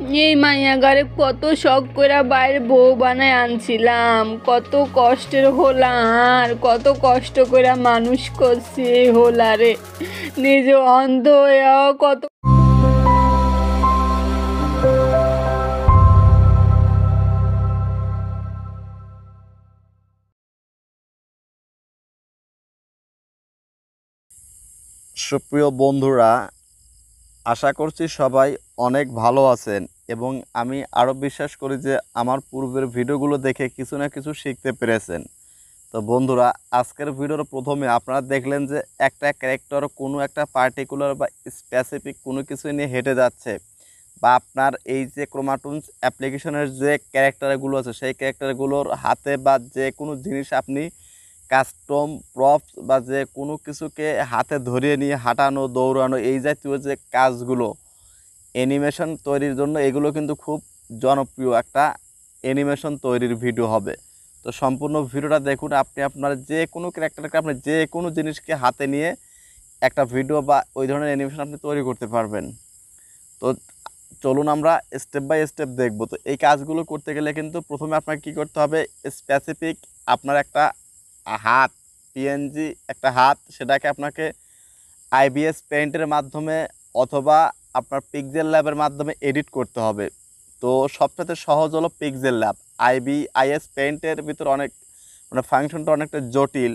এই মাইয়াগারে কত শখ করে বাইরে বউ বানায় আনছিলাম। কত কষ্টের হোলার কত কষ্ট করে মানুষ করছি এই হোলারে। নিজে অন্ধ হয়েও কত সুপ্রিয় বন্ধুরা আশা করছি সবাই অনেক ভালো আছেন এবং আমি আরও বিশ্বাস করি যে আমার পূর্বের ভিডিওগুলো দেখে কিছু না কিছু শিখতে পেরেছেন। তো বন্ধুরা, আজকের ভিডিওর প্রথমে আপনারা দেখলেন যে একটা ক্যারেক্টার কোনো একটা পার্টিকুলার বা স্পেসিফিক কোনো কিছু নিয়ে হেঁটে যাচ্ছে বা আপনার এই যে ক্রোমাটুন্স অ্যাপ্লিকেশনের যে ক্যারেক্টারগুলো আছে, সেই ক্যারেক্টারগুলোর হাতে বা যে কোনো জিনিস আপনি কাস্টম, প্রপস বা যে কোনো কিছুকে হাতে ধরিয়ে নিয়ে হাঁটানো, দৌড়ানো এই জাতীয় যে কাজগুলো অ্যানিমেশন তৈরির জন্য এগুলো কিন্তু খুব জনপ্রিয় একটা অ্যানিমেশন তৈরির ভিডিও হবে। তো সম্পূর্ণ ভিডিওটা দেখুন, আপনি আপনার যে কোনো ক্যারেক্টারকে আপনি যে কোনো জিনিসকে হাতে নিয়ে একটা ভিডিও বা ওই ধরনের অ্যানিমেশন আপনি তৈরি করতে পারবেন। তো চলুন আমরা স্টেপ বাই স্টেপ দেখব। তো এই কাজগুলো করতে গেলে কিন্তু প্রথমে আপনাকে কী করতে হবে স্পেসিফিক আপনার একটা হাত পিএনজি একটা হাত, সেটাকে আপনাকে আইবিএস পেইন্টের মাধ্যমে অথবা আপনার পিকজেল ল্যাবের মাধ্যমে এডিট করতে হবে। তো সবচেয়ে সহজ হলো পিকজেল ল্যাব আইবি আইএস পেইন্টের ভিতর অনেক মানে ফাংশনটা অনেকটা জটিল।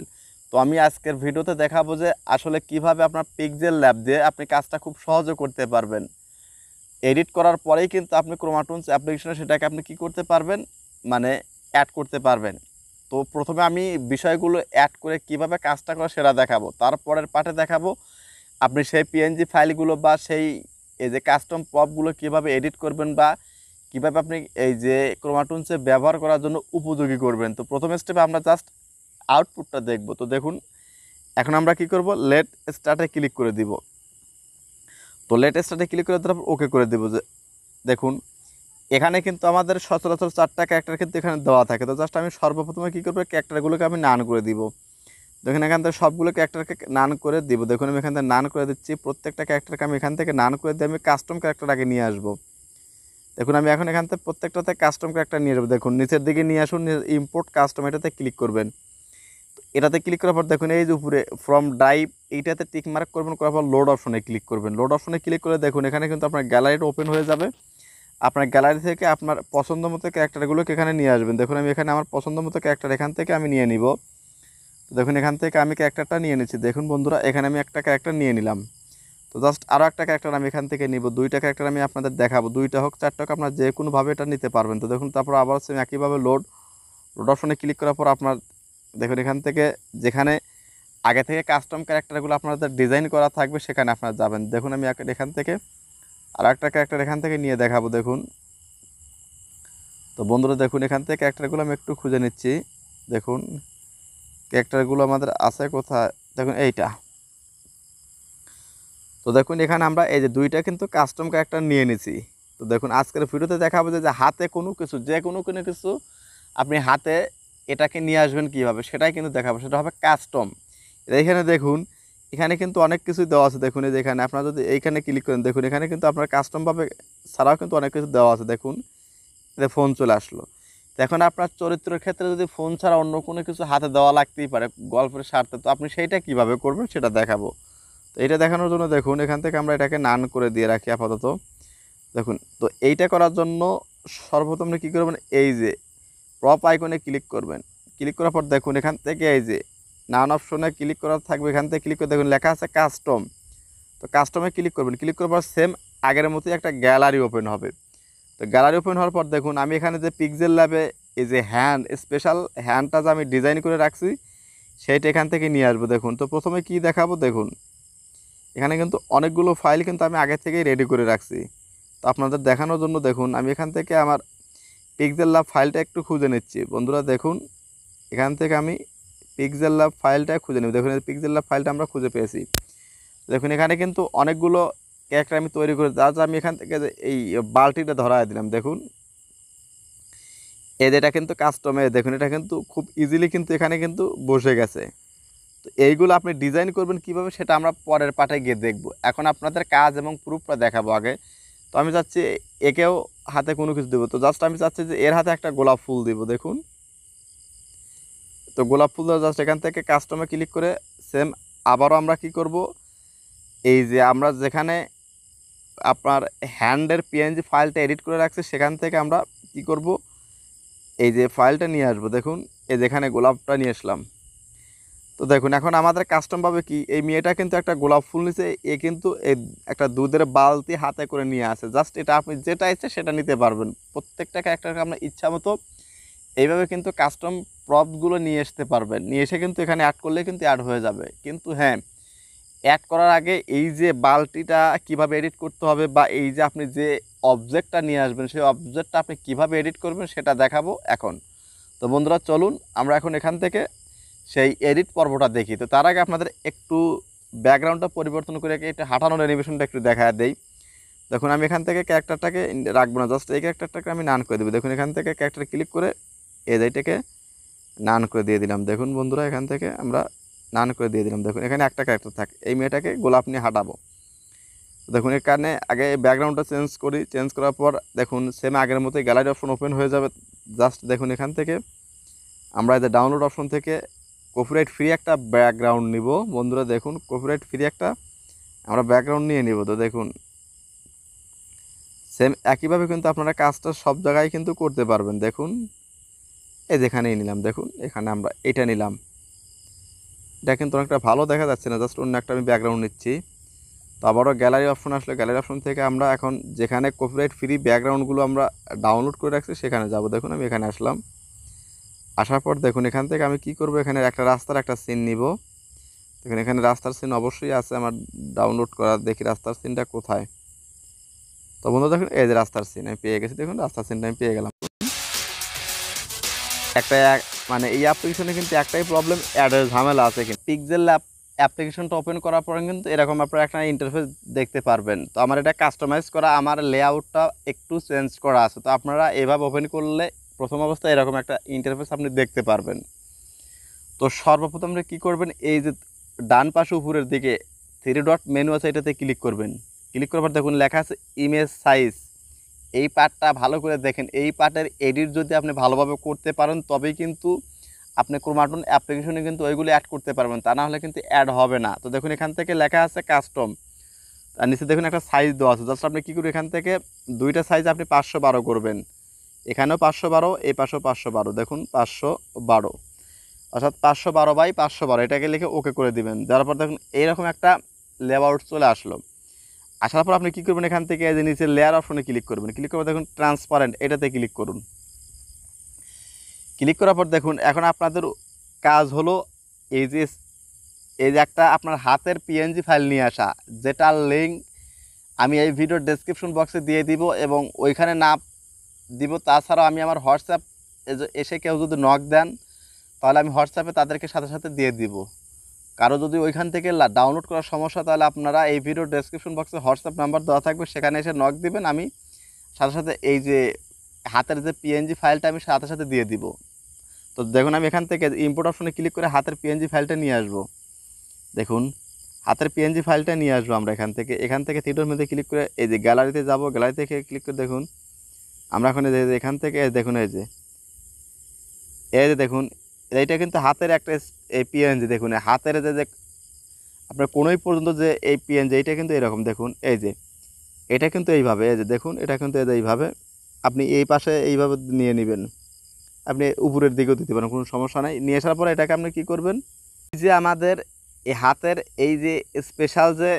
তো আমি আজকের ভিডিওতে দেখাবো যে আসলে কীভাবে আপনার পিকজেল ল্যাব দিয়ে আপনি কাজটা খুব সহজে করতে পারবেন। এডিট করার পরেই কিন্তু আপনি ক্রোমাটুন্স অ্যাপ্লিকেশনে সেটাকে আপনি কি করতে পারবেন? মানে অ্যাড করতে পারবেন। তো প্রথমে আমি বিষয়গুলো অ্যাড করে কীভাবে কাজটা করে সেটা দেখাবো। তারপরের পার্টে দেখাবো আপনি সেই পিএনজি ফাইলগুলো বা সেই এই যে কাস্টম পপগুলো কীভাবে এডিট করবেন বা কীভাবে আপনি এই যে ক্রোমাটুন্সে ব্যবহার করার জন্য উপযোগী করবেন। তো প্রথম স্টেপে আমরা জাস্ট আউটপুটটা দেখব। তো দেখুন, এখন আমরা কি করব? লেট স্টার্টে ক্লিক করে দিব। তো লেট স্টার্টে ক্লিক করে তারপর ওকে করে দেবো যে দেখুন এখানে কিন্তু আমাদের সচরাচর চারটা ক্যারেক্টার কিন্তু এখানে দেওয়া থাকে। তো জাস্ট আমি সর্বপ্রথমে কী করব ক্যারেক্টারগুলোকে আমি নান করে দিব। দেখুন, এখান থেকে সবগুলো ক্যারেক্টারকে নান করে দিব। দেখুন, আমি এখান থেকে নান করে দিচ্ছি। প্রত্যেকটা ক্যারেক্টারকে আমি এখান থেকে নান করে দিয়ে আমি কাস্টম ক্যারেক্টারটাকে নিয়ে আসব। দেখুন, আমি এখন এখান থেকে প্রত্যেকটাতে কাস্টম ক্যারেক্টার নিয়ে যাব দেখুন, নিচের দিকে নিয়ে আসুন ইম্পোর্ট কাস্টম এটাতে ক্লিক করবেন। এটাতে ক্লিক করার পর দেখুন, এই যে উপরে ফ্রম ড্রাইভ এইটাতে টিক মার্ক করবেন, করার পর লোড অপশনে ক্লিক করবেন। লোড অপশনে ক্লিক করে দেখুন, এখানে কিন্তু আপনার গ্যালারিটা ওপেন হয়ে যাবে। আপনার গ্যালারি থেকে আপনার পছন্দ মতো ক্যারেক্টারগুলোকে এখানে নিয়ে আসবেন। দেখুন, আমি এখানে আমার পছন্দ মতো ক্যারেক্টার এখান থেকে আমি নিয়ে নিব। দেখুন, এখান থেকে আমি ক্যারেক্টারটা নিয়ে নিচ্ছি। দেখুন বন্ধুরা, এখানে আমি একটা ক্যারেক্টার নিয়ে নিলাম। তো জাস্ট আরও একটা ক্যারেক্টার আমি এখান থেকে নিব। দুইটা ক্যারেক্টার আমি আপনাদের দেখাবো। দুইটা হোক, চারটা হোক, আপনার যে কোনোভাবে এটা নিতে পারবেন। তো দেখুন, তারপর আবার সেম একইভাবে লোড লোড অপশনে ক্লিক করার পর আপনার, দেখুন, এখান থেকে যেখানে আগে থেকে কাস্টম ক্যারেক্টারগুলো আপনাদের ডিজাইন করা থাকবে, সেখানে আপনারা যাবেন। দেখুন, আমি এখান থেকে আর একটা ক্যারেক্টার এখান থেকে নিয়ে দেখাবো, দেখুন। তো বন্ধুরা, দেখুন, এখান থেকে ক্যারেক্টারগুলো আমি একটু খুঁজে নিচ্ছি। দেখুন ক্যারেক্টারগুলো আমাদের আছে কোথায়? দেখুন, এইটা। তো দেখুন, এখানে আমরা এই যে দুইটা কিন্তু কাস্টম ক্যারেক্টার নিয়ে নিছি। তো দেখুন, আজকের ভিডিওতে দেখাবো যে হাতে কোনো কিছু, যে কোনো কোনো কিছু আপনি হাতে এটাকে নিয়ে আসবেন কীভাবে, সেটাই কিন্তু দেখাবো। সেটা হবে কাস্টম এখানে দেখুন এখানে কিন্তু অনেক কিছু দেওয়া আছে। দেখুন, এই যে এখানে আপনারা যদি এইখানে ক্লিক করেন, দেখুন, এখানে কিন্তু আপনার কাস্টমভাবে ছাড়াও কিন্তু অনেক কিছু দেওয়া আছে। দেখুন এতে ফোন চলে আসলো। এখন আপনার চরিত্রের ক্ষেত্রে যদি ফোন ছাড়া অন্য কোনো কিছু হাতে দেওয়া লাগতেই পারে, গল্পের স্বার্থে, তো আপনি সেইটা কীভাবে করবেন সেটা দেখাবো। তো এটা দেখানোর জন্য দেখুন, এখান থেকে আমরা এটাকে নান করে দিয়ে রাখি আপাতত। দেখুন, তো এইটা করার জন্য সর্বপ্রথম কী করবেন? এই যে প্রপ আইকনে ক্লিক করবেন। ক্লিক করার পর দেখুন, এখান থেকে এই যে নান অপশনে ক্লিক করা থাকবে, এখান থেকে ক্লিক করে দেখুন, লেখা আছে কাস্টম। তো কাস্টমে ক্লিক করবেন, ক্লিক করার পর সেম আগের মতোই একটা গ্যালারি ওপেন হবে। তো গ্যালারি ওপেন হওয়ার পর দেখুন, আমি এখানে যে পিকজেল ল্যাবে এই যে হ্যান্ড স্পেশাল হ্যান্ডটা যে আমি ডিজাইন করে রাখছি, সেইটা এখান থেকে নিয়ে আসব। দেখুন, তো প্রথমে কি দেখাবো? দেখুন, এখানে কিন্তু অনেকগুলো ফাইল কিন্তু আমি আগে থেকেই রেডি করে রাখছি। তো আপনাদের দেখানোর জন্য দেখুন, আমি এখান থেকে আমার পিকজেল ল্যাব ফাইলটা একটু খুঁজে নিচ্ছি। বন্ধুরা, দেখুন, এখান থেকে আমি পিকজেল ল্যাব ফাইলটা খুঁজে নেব। দেখুন পিকজেল ল্যাব ফাইলটা আমরা খুঁজে পেয়েছি। দেখুন, এখানে কিন্তু অনেকগুলো ক্যারেক্টার আমি তৈরি করে যা আমি এখান থেকে এই বালতিটা ধরায় দিলাম, দেখুন। এটা কিন্তু কাস্টমে দেখুন, এটা কিন্তু খুব ইজিলি কিন্তু এখানে কিন্তু বসে গেছে। তো এইগুলো আপনি ডিজাইন করবেন কীভাবে, সেটা আমরা পরের পাঠে গিয়ে দেখব। এখন আপনাদের কাজ এবং প্রুফটা দেখাবো আগে। তো আমি চাচ্ছি একেও হাতে কোনো কিছু দেবো। তো জাস্ট আমি চাচ্ছি যে এর হাতে একটা গোলাপ ফুল দিব, দেখুন। তো গোলাপ ফুল জাস্ট এখান থেকে কাস্টমে ক্লিক করে সেম আবারও আমরা কি করব? এই যে আমরা যেখানে আপনার হ্যান্ডের পিএনজি ফাইলটা এডিট করে রাখছি, সেখান থেকে আমরা কি করব? এই যে ফাইলটা নিয়ে আসব, দেখুন, এই যেখানে গোলাপটা নিয়ে আসলাম। তো দেখুন, এখন আমাদের কাস্টম পাবে কি? এই মেয়েটা কিন্তু একটা গোলাপ ফুল নিছে, এ কিন্তু এই একটা দুধের বালতি হাতে করে নিয়ে আসে। জাস্ট এটা আপনি যেটা ইচ্ছে সেটা নিতে পারবেন। প্রত্যেকটাকে একটা আপনার ইচ্ছা মতো। এইভাবে কিন্তু কাস্টম প্রপগুলো নিয়ে আসতে পারবেন। নিয়ে এসে কিন্তু এখানে অ্যাড করলে কিন্তু অ্যাড হয়ে যাবে। কিন্তু হ্যাঁ অ্যাড করার আগে এই যে বালতিটা কীভাবে এডিট করতে হবে বা এই যে আপনি যে অবজেক্টটা নিয়ে আসবেন, সেই অবজেক্টটা আপনি কীভাবে এডিট করবেন সেটা দেখাবো এখন। তো বন্ধুরা, চলুন আমরা এখন এখান থেকে সেই এডিট পর্বটা দেখি। তো তার আগে আপনাদের একটু ব্যাকগ্রাউন্ডটা পরিবর্তন করে একটু হাঁটানোর অ্যানিমেশনটা একটু দেখা দেই। দেখুন, আমি এখান থেকে ক্যারেক্টারটাকে রাখব না জাস্ট এই ক্যারেক্টারটাকে আমি নান করে দেবো। দেখুন, এখান থেকে ক্যারেক্টার ক্লিক করে এই এইটাকে নান করে দিয়ে দিলাম। দেখুন বন্ধুরা, এখান থেকে আমরা নান করে দিয়ে দিলাম। দেখুন, এখানে একটা ক্যারেক্টার থাকে। এই মেয়েটাকে গোলাপ নিয়ে হাঁটাবো। দেখুন, এখানে আগে ব্যাকগ্রাউন্ডটা চেঞ্জ করি। চেঞ্জ করার পর দেখুন সেম আগের মতোই গ্যালারি অপশন ওপেন হয়ে যাবে। জাস্ট দেখুন এখান থেকে। আমরা যে ডাউনলোড অপশন থেকে কপিরাইট ফ্রি একটা ব্যাকগ্রাউন্ড নিব। বন্ধুরা, দেখুন কপিরাইট ফ্রি একটা আমরা ব্যাকগ্রাউন্ড নিয়ে নিব। তো দেখুন সেম একইভাবে কিন্তু আপনারা কাজটা সব জায়গায় কিন্তু করতে পারবেন। দেখুন এই যেখানেই নিলাম, দেখুন, এখানে আমরা এটা নিলাম। এটা কিন্তু অনেকটা ভালো দেখা যাচ্ছে না, জাস্ট অন্য একটা আমি ব্যাকগ্রাউন্ড নিচ্ছি। তো আবারও গ্যালারি অপশন আসলে গ্যালারি অপশন থেকে আমরা এখন যেখানে কপিরাইট ফ্রি ব্যাকগ্রাউন্ডগুলো আমরা ডাউনলোড করে রাখছি, সেখানে যাব। দেখুন, আমি এখানে আসলাম। আসার পর দেখুন, এখান থেকে আমি কি করব? এখানে একটা রাস্তার একটা সিন নিব। দেখুন, এখানে রাস্তার সিন অবশ্যই আছে আমার ডাউনলোড করা দেখি রাস্তার সিনটা কোথায়। তো বন্ধু দেখুন, এই যে রাস্তার সিন আমি পেয়ে গেছি। দেখুন, রাস্তার সিনটা আমি পেয়ে গেলাম। একটা মানে এই অ্যাপ্লিকেশনে কিন্তু একটাই প্রবলেম অ্যাডের ঝামেলা আছে কিন্তু। পিকজেল অ্যাপ অ্যাপ্লিকেশনটা ওপেন করার পরে কিন্তু এরকম আপনারা একটা ইন্টারফেস দেখতে পারবেন। তো আমার এটা কাস্টমাইজ করা, আমার লেআউটটা একটু চেঞ্জ করা আছে। তো আপনারা এভাবে ওপেন করলে প্রথম অবস্থায় এরকম একটা ইন্টারফেস আপনি দেখতে পারবেন। তো সর্বপ্রথম কী করবেন, এই যে ডান পাশে উপরের দিকে থ্রি ডট মেনু আছে, এটাতে ক্লিক করবেন। ক্লিক করার পর দেখুন লেখা আছে ইমেজ সাইজ এই পার্টটা ভালো করে দেখেন। এই পার্টের এডিট যদি আপনি ভালোভাবে করতে পারেন, তবেই কিন্তু আপনি ক্রোমাটন অ্যাপ্লিকেশনে কিন্তু ওইগুলো অ্যাড করতে পারবেন। তা না হলে কিন্তু অ্যাড হবে না। তো দেখুন, এখান থেকে লেখা আছে কাস্টম আর নিচে দেখুন একটা সাইজ দেওয়া আছে। জাস্ট আপনি কী করবেন এখান থেকে দুইটা সাইজ আপনি পাঁচশো বারো করবেন। এখানেও পাঁচশো বারো, এই পাশেও পাঁচশো বারো। দেখুন, পাঁচশো বারো। অর্থাৎ পাঁচশো বারো বাই পাঁচশো বারো। এটাকে লিখে ওকে করে দিবেন। যার পর দেখুন, এইরকম একটা লেআউট চলে আসলো। আসার পর আপনি কী করবেন এখান থেকে যে নিচে লেয়ার অপশনে ক্লিক করবেন। ক্লিক করে দেখুন ট্রান্সপারেন্ট এটাতে ক্লিক করুন। ক্লিক করার পর দেখুন, এখন আপনাদের কাজ হলো এই যে এই যে একটা আপনার হাতের পিএনজি ফাইল নিয়ে আসা, যেটার লিঙ্ক আমি এই ভিডিওর ডেসক্রিপশন বক্সে দিয়ে দিব এবং ওইখানে না দিব। তাছাড়াও আমি আমার হোয়াটসঅ্যাপ এসে কেউ যদি নক দেন, তাহলে আমি হোয়াটসঅ্যাপে তাদেরকে সাথে সাথে দিয়ে দিব। কারও যদি ওইখান থেকে ডাউনলোড করার সমস্যা, তাহলে আপনারা এই ভিডিওর ডেসক্রিপশন বক্সে হোয়াটসঅ্যাপ নাম্বার দেওয়া থাকবে। সেখানে এসে নক দিবেন, আমি সাথে সাথে এই যে হাতের যে পিএনজি ফাইলটা আমি সাথে সাথে দিয়ে দিব। তো দেখুন, আমি এখান থেকে ইম্পোর্ট অপশনে ক্লিক করে হাতের পিএনজি ফাইলটা নিয়ে আসব। দেখুন, হাতের পিএনজি ফাইলটা নিয়ে আসব আমরা এখান থেকে। এখান থেকে থিয়েটার মধ্যে ক্লিক করে এই যে গ্যালারিতে যাব গ্যালারি থেকে ক্লিক করে দেখুন, আমরা এখন এখান থেকে দেখুন এই যে এই যে দেখুন এইটা কিন্তু হাতের একটা এই পিএনজি দেখুন হাতের যে যে আপনার কোনোই পর্যন্ত যে এই পিএনজি এইটা কিন্তু এরকম দেখুন, এই যে, এটা কিন্তু এইভাবে, এই যে দেখুন, এটা কিন্তু এই যে এইভাবে, আপনি এই পাশে এইভাবে নিয়ে নেবেন, আপনি উপরের দিকেও দিতে পারেন, কোনো সমস্যা নাই, নিয়ে আসার পরে এটাকে আপনি কি করবেন যে আমাদের এই হাতের এই যে স্পেশাল যে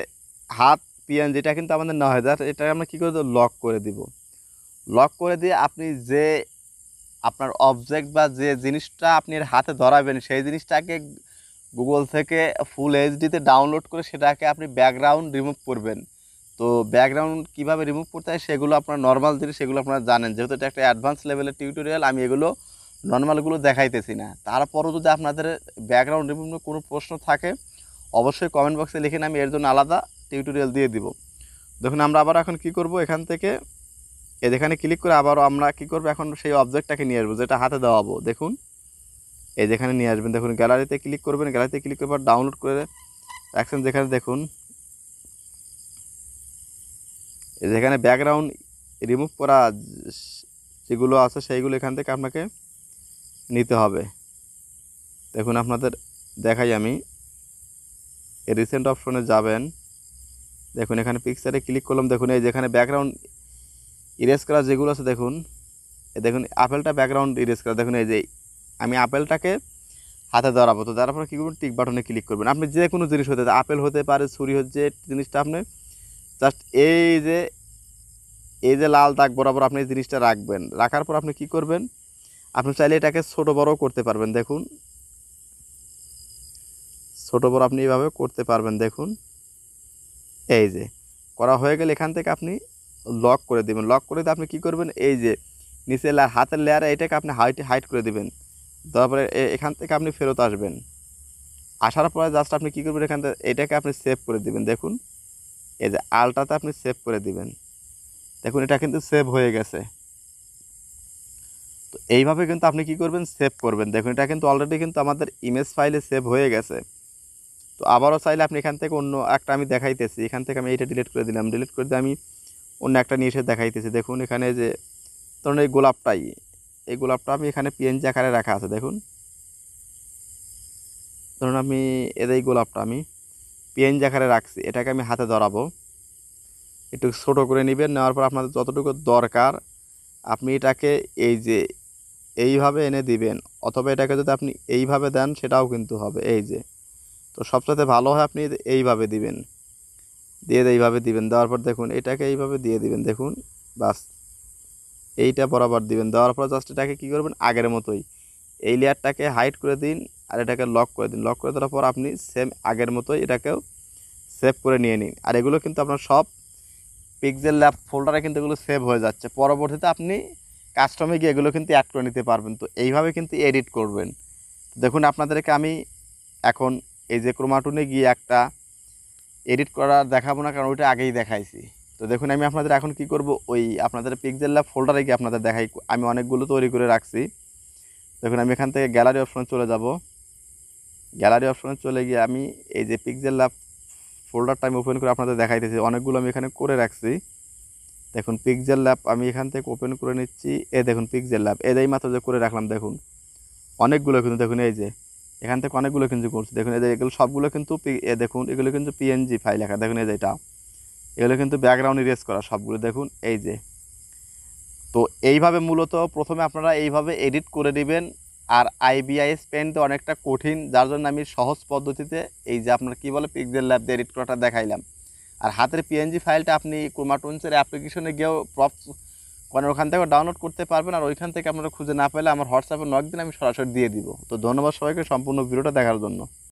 হাত পিএন যেটা কিন্তু আমাদের নেওয়া হয় এটা আমরা কী করে লক করে দিব লক করে দিয়ে আপনি যে আপনার অবজেক্ট বা যে জিনিসটা আপনি হাতে ধরাবেন, সেই জিনিসটাকে গুগল থেকে ফুল এইচডিতে ডাউনলোড করে সেটাকে আপনি ব্যাকগ্রাউন্ড রিমুভ করবেন। তো ব্যাকগ্রাউন্ড কীভাবে রিমুভ করতে হয় সেগুলো আপনার নর্মাল জিনিস, সেগুলো আপনারা জানেন। যেহেতু এটা একটা অ্যাডভান্স লেভেলের টিউটোরিয়াল আমি এগুলো নর্মালগুলো দেখাইতেছি না। তারপরও যদি আপনাদের ব্যাকগ্রাউন্ড রিমুভ নিয়ে কোনো প্রশ্ন থাকে, অবশ্যই কমেন্ট বক্সে লিখে আমি এর জন্য আলাদা টিউটোরিয়াল দিয়ে দিব। দেখুন, আমরা আবার এখন কি করব? এখান থেকে এ যেখানে ক্লিক করে আবারও আমরা কি করব? এখন সেই অবজেক্টটাকে নিয়ে আসব, যেটা হাতে দেওয়াবো। দেখুন, এই যেখানে নিয়ে আসবেন, দেখুন গ্যালারিতে ক্লিক করবেন গ্যালারিতে ক্লিক করবার ডাউনলোড করে রাখছেন যেখানে দেখুন যেখানে ব্যাকগ্রাউন্ড রিমুভ করা যেগুলো আছে, সেইগুলো এখান থেকে আপনাকে নিতে হবে। দেখুন, আপনাদের দেখাই আমি রিসেন্ট অপশনে যাবেন। দেখুন, এখানে পিকচারে ক্লিক করলাম। দেখুন, এই যেখানে ব্যাকগ্রাউন্ড ইরেজ করা যেগুলো আছে দেখুন দেখুন, আপেলটা ব্যাকগ্রাউন্ড ইরেজ করা দেখুন, এই যে আমি আপেলটাকে হাতে ধরাবো, তো তারপর কী করবেন? টিক বাটনে ক্লিক করবেন। আপনি যে কোনো জিনিস হতে আপেল হতে পারে, ছুরি হচ্ছে, জিনিসটা আপনি জাস্ট এই যে এই যে লাল দাগ বরাবর আপনি এই জিনিসটা রাখবেন। রাখার পর আপনি কি করবেন? আপনি চাইলে এটাকে ছোট বড়ও করতে পারবেন, দেখুন। ছোট বড় আপনি এইভাবে করতে পারবেন, দেখুন। এই যে, করা হয়ে গেলে এখান থেকে আপনি লক করে দেবেন। লক করে দিয়ে আপনি কি করবেন? এই যে নিচে হাতের লেয়ারে এটাকে আপনি হাইট হাইট করে দেবেন। তারপরে এখান থেকে আপনি ফেরত আসবেন। আসার পরে জাস্ট আপনি কী করবেন এখান থেকে, এটাকে আপনি সেভ করে দিবেন। দেখুন, এই যে আলটাতে আপনি সেভ করে দিবেন। দেখুন, এটা কিন্তু সেভ হয়ে গেছে। তো এইভাবে কিন্তু আপনি কি করবেন? সেভ করবেন। দেখুন, এটা কিন্তু অলরেডি কিন্তু আমাদের ইমেজ ফাইলে সেভ হয়ে গেছে। তো আবারও চাইলে আপনি এখান থেকে অন্য একটা আমি দেখাইতেছি। এখান থেকে আমি এইটা ডিলিট করে দিলাম। ডিলিট করে দিয়ে আমি অন্য একটা নিয়ে এসে দেখাইতেছি। দেখুন এখানে যে ধরুন এই গোলাপটাই, এই গোলাপটা আমি এখানে পিএনজি আকারে রাখা আছে, দেখুন। ধরুন আমি এর এই গোলাপটা আমি পিএনজি আকারে রাখছি, এটাকে আমি হাতে ধরাবো। একটু ছোটো করে নেবেন, নেওয়ার পর আপনাদের যতটুকু দরকার, আপনি এটাকে এই যে এইভাবে এনে দিবেন, অথবা এটাকে যদি আপনি এইভাবে দেন, সেটাও কিন্তু হবে, এই যে। তো সবচেয়ে ভালো হয় আপনি এইভাবে দিবেন। দিয়ে এইভাবে দিবেন। দেওয়ার পর দেখুন, এটাকে এইভাবে দিয়ে দিবেন, দেখুন, বাস। এইটা বরাবর দিবেন। দেওয়ার পর জাস্ট এটাকে কী করবেন? আগের মতোই। এই লেয়ারটাকে হাইট করে দিন আর এটাকে লক করে দিন। লক করে দেওয়ার পর আপনি সেম আগের মতোই এটাকেও সেভ করে নিয়ে নিন। আর এগুলো কিন্তু আপনার সব পিক্সেল ল্যাব ফোল্ডারে কিন্তু এগুলো সেভ হয়ে যাচ্ছে। পরবর্তীতে আপনি কাস্টমে গিয়ে এগুলো কিন্তু অ্যাড করে নিতে পারবেন। তো এইভাবে কিন্তু এডিট করবেন। দেখুন, আপনাদেরকে আমি এখন এই যে ক্রোমাটুনে গিয়ে একটা এডিট করা দেখাবো না, কারণ ওইটা আগেই দেখাইছি। তো দেখুন, আমি আপনাদের এখন কি করব, ওই আপনাদের পিক্সেল ল্যাব ফোল্ডারে গিয়ে আপনাদের দেখাই, আমি অনেকগুলো তৈরি করে রাখছি। দেখুন, আমি এখান থেকে গ্যালারি অপশনে চলে যাব। গ্যালারি অপশনে চলে গিয়ে আমি এই যে পিক্সেল ল্যাব ফোল্ডারটা আমি ওপেন করে আপনাদের দেখাইতেছি, অনেকগুলো আমি এখানে করে রাখছি। দেখুন পিক্সেল ল্যাব আমি এখান থেকে ওপেন করে নিচ্ছি। এ দেখুন পিক্সেল ল্যাব এই মাত্র যে করে রাখলাম, দেখুন। অনেকগুলো কিন্তু, দেখুন, এই যে এখান থেকে অনেকগুলো কিন্তু করছি। দেখুন যে এগুলো সবগুলো কিন্তু দেখুন, এগুলো কিন্তু পিএনজি ফাইল লেখা। দেখুন এই যে এটা। এগুলো কিন্তু ব্যাকগ্রাউন্ড ইরেজ করা সবগুলো। দেখুন, এই যে। তো এইভাবে মূলত প্রথমে আপনারা এইভাবে এডিট করে দিবেন। আর আইবিআইএস পেন তো অনেকটা কঠিন। যার জন্য আমি সহজ পদ্ধতিতে এই যে আপনার কী বলে পিক্সেল ল্যাব দিয়ে এডিট করাটা দেখাইলাম। আর হাতের পিএনজি ফাইলটা আপনি ক্রোমাটোনসের অ্যাপ্লিকেশনে গিয়েও প্রপস মানে ওখান থেকে ডাউনলোড করতে পারবেন আর ওইখান থেকে আপনারা খুঁজে না পেলে আমার হোয়াটসঅ্যাপে নক দিন আমি সরাসরি দিয়ে দিব। তো ধন্যবাদ সবাইকে সম্পূর্ণ ভিডিওটা দেখার জন্য।